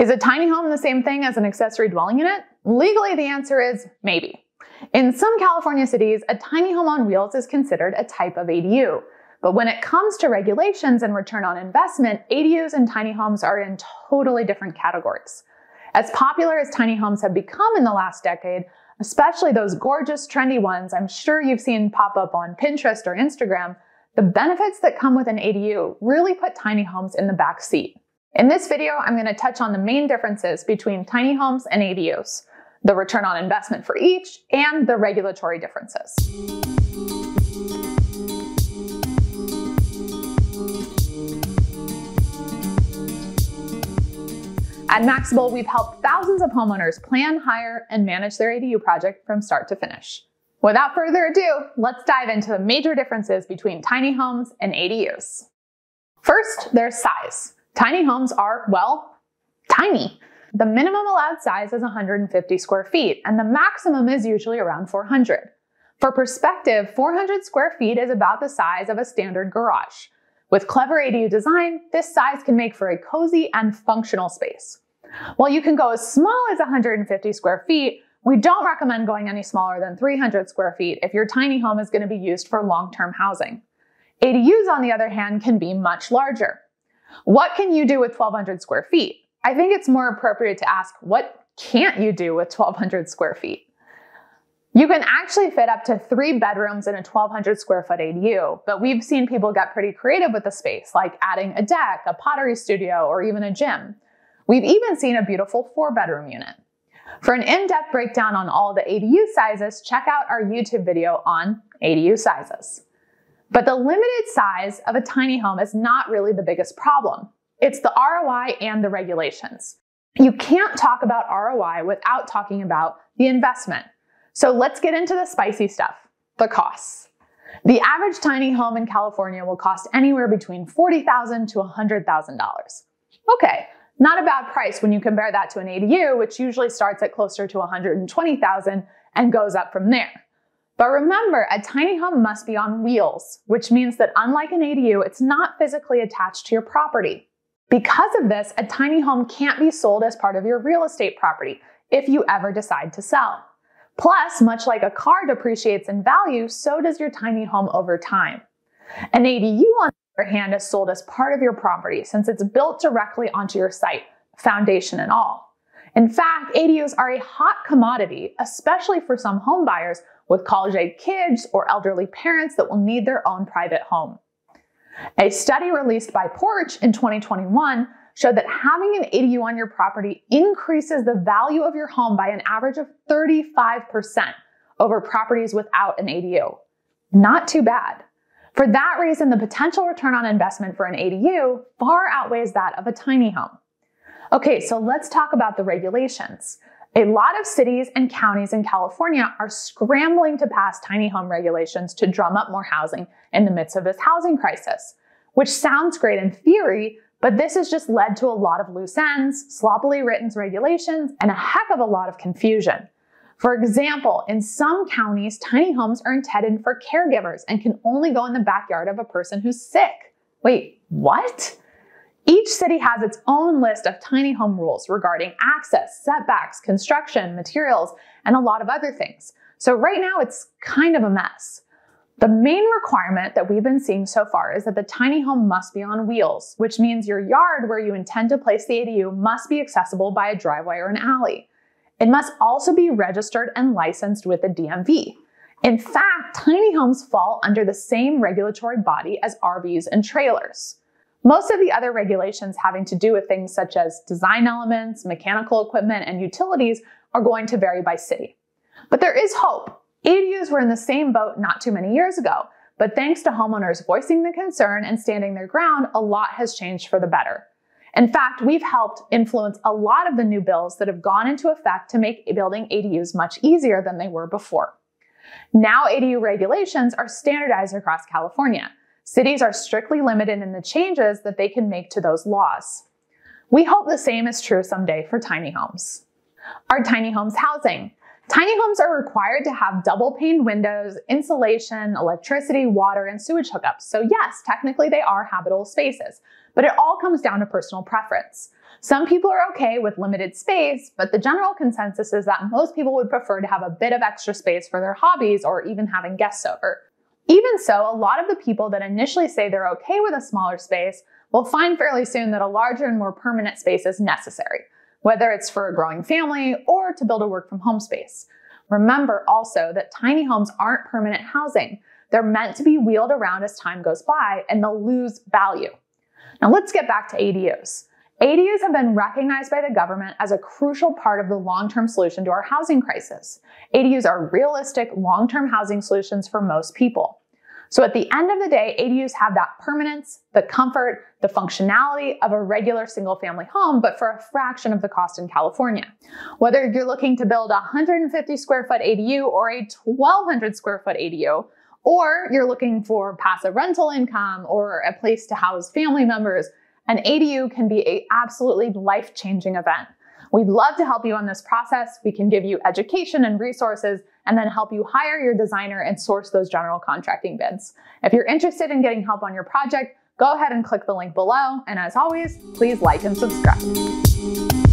Is a tiny home the same thing as an accessory dwelling unit? Legally, the answer is maybe. In some California cities, a tiny home on wheels is considered a type of ADU. But when it comes to regulations and return on investment, ADUs and tiny homes are in totally different categories. As popular as tiny homes have become in the last decade, especially those gorgeous, trendy ones I'm sure you've seen pop up on Pinterest or Instagram, the benefits that come with an ADU really put tiny homes in the back seat. In this video, I'm going to touch on the main differences between tiny homes and ADUs, the return on investment for each, and the regulatory differences. At Maxable, we've helped thousands of homeowners plan, hire, and manage their ADU project from start to finish. Without further ado, let's dive into the major differences between tiny homes and ADUs. First, there's size. Tiny homes are, well, tiny. The minimum allowed size is 150 square feet, and the maximum is usually around 400. For perspective, 400 square feet is about the size of a standard garage. With clever ADU design, this size can make for a cozy and functional space. While you can go as small as 150 square feet, we don't recommend going any smaller than 300 square feet if your tiny home is going to be used for long-term housing. ADUs, on the other hand, can be much larger. What can you do with 1,200 square feet? I think it's more appropriate to ask, what can't you do with 1,200 square feet? You can actually fit up to three bedrooms in a 1,200 square foot ADU, but we've seen people get pretty creative with the space, like adding a deck, a pottery studio, or even a gym. We've even seen a beautiful four bedroom unit. For an in-depth breakdown on all the ADU sizes, check out our YouTube video on ADU sizes. But the limited size of a tiny home is not really the biggest problem. It's the ROI and the regulations. You can't talk about ROI without talking about the investment. So let's get into the spicy stuff, the costs. The average tiny home in California will cost anywhere between $40,000 to $100,000. Okay, not a bad price when you compare that to an ADU, which usually starts at closer to $120,000 and goes up from there. But remember, a tiny home must be on wheels, which means that unlike an ADU, it's not physically attached to your property. Because of this, a tiny home can't be sold as part of your real estate property if you ever decide to sell. Plus, much like a car depreciates in value, so does your tiny home over time. An ADU, on the other hand, is sold as part of your property since it's built directly onto your site, foundation and all. In fact, ADUs are a hot commodity, especially for some home buyers with college age kids or elderly parents that will need their own private home. A study released by Porch in 2021 showed that having an ADU on your property increases the value of your home by an average of 35% over properties without an ADU. Not too bad. For that reason, the potential return on investment for an ADU far outweighs that of a tiny home. Okay, so let's talk about the regulations. A lot of cities and counties in California are scrambling to pass tiny home regulations to drum up more housing in the midst of this housing crisis, which sounds great in theory, but this has just led to a lot of loose ends, sloppily written regulations, and a heck of a lot of confusion. For example, in some counties, tiny homes are intended for caregivers and can only go in the backyard of a person who's sick. Wait, what? Each city has its own list of tiny home rules regarding access, setbacks, construction, materials, and a lot of other things. So right now it's kind of a mess. The main requirement that we've been seeing so far is that the tiny home must be on wheels, which means your yard where you intend to place the ADU must be accessible by a driveway or an alley. It must also be registered and licensed with the DMV. In fact, tiny homes fall under the same regulatory body as RVs and trailers. Most of the other regulations having to do with things such as design elements, mechanical equipment, and utilities are going to vary by city. But there is hope. ADUs were in the same boat not too many years ago, but thanks to homeowners voicing the concern and standing their ground, a lot has changed for the better. In fact, we've helped influence a lot of the new bills that have gone into effect to make building ADUs much easier than they were before. Now ADU regulations are standardized across California, Cities are strictly limited in the changes that they can make to those laws. We hope the same is true someday for tiny homes. Are tiny homes housing? Tiny homes are required to have double pane windows, insulation, electricity, water, and sewage hookups. So yes, technically they are habitable spaces, but it all comes down to personal preference. Some people are okay with limited space, but the general consensus is that most people would prefer to have a bit of extra space for their hobbies or even having guests over. Even so, a lot of the people that initially say they're okay with a smaller space will find fairly soon that a larger and more permanent space is necessary, whether it's for a growing family or to build a work from home space. Remember also that tiny homes aren't permanent housing. They're meant to be wheeled around as time goes by and they'll lose value. Now let's get back to ADUs. ADUs have been recognized by the government as a crucial part of the long-term solution to our housing crisis. ADUs are realistic long-term housing solutions for most people. So at the end of the day, ADUs have that permanence, the comfort, the functionality of a regular single family home, but for a fraction of the cost in California. Whether you're looking to build a 150 square foot ADU or a 1200 square foot ADU, or you're looking for passive rental income or a place to house family members, an ADU can be a absolutely life-changing event. We'd love to help you on this process. We can give you education and resources and then help you hire your designer and source those general contracting bids. If you're interested in getting help on your project, go ahead and click the link below. And as always, please like and subscribe.